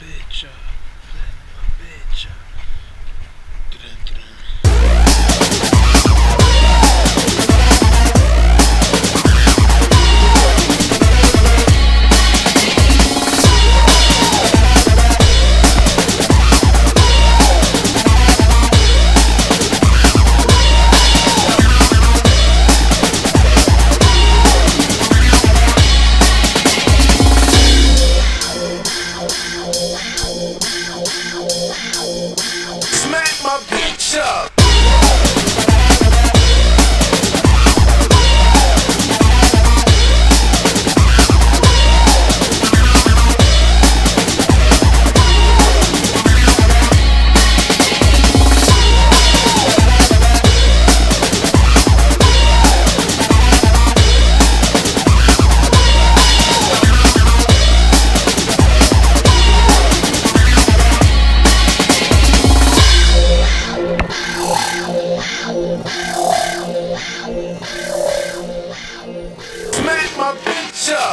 bitch uh, up. Flick my bitch uh. up. Smack my bitch up. Smack my bitch up.